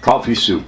Coffee soup.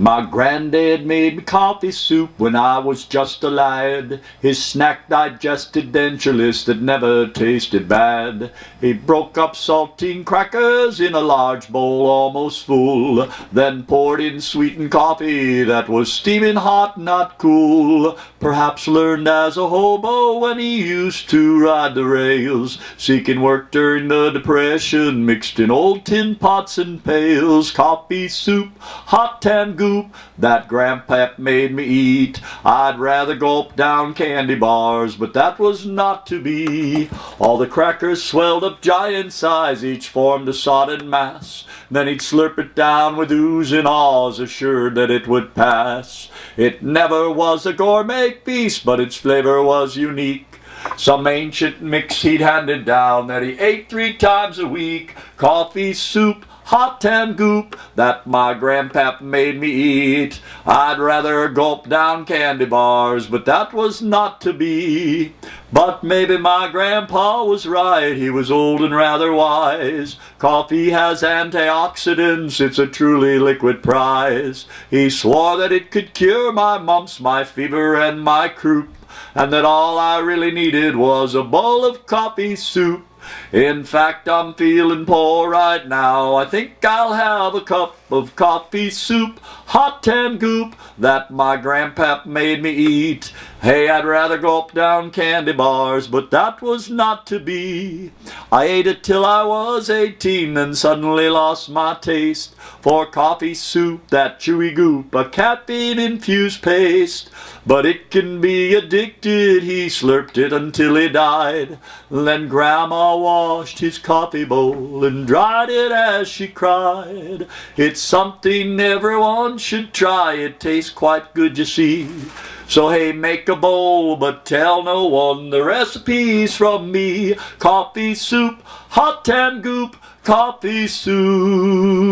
My granddad made me coffee soup when I was just a lad. His snack digested dentureless that never tasted bad. He broke up saltine crackers in a large bowl almost full, then poured in sweetened coffee that was steaming hot, not cool. Perhaps learned as a hobo when he used to ride the rails, seeking work during the Depression, mixed in old tin pots and pails. Coffee soup, hot tan goop that grandpap made me eat. I'd rather gulp down candy bars, but that was not to be. All the crackers swelled up giant size, each formed a sodden mass. Then he'd slurp it down with oohs and ahs, assured that it would pass. It never was a gourmet feast, but its flavor was unique. Some ancient mix he'd handed down that he ate three times a week. Coffee soup, hot tan goop that my grandpap made me eat. I'd rather gulp down candy bars, but that was not to be. But maybe my grandpa was right, he was old and rather wise. Coffee has antioxidants, it's a truly liquid prize. He swore that it could cure my mumps, my fever, and my croup, and that all I really needed was a bowl of coffee soup. In fact, I'm feeling poor right now. I think I'll have a cup of coffee soup, hot tan goop that my grandpap made me eat. Hey, I'd rather gulp down candy bars, but that was not to be. I ate it till I was 18, then suddenly lost my taste for coffee soup, that chewy goop, a caffeine-infused paste. But it can be addicted, he slurped it until he died. Then Grandma washed his coffee bowl and dried it as she cried. It's something everyone should try, it tastes quite good, you see. So hey, make a bowl, but tell no one the recipe's from me. Coffee soup, hot tan goop, coffee soup.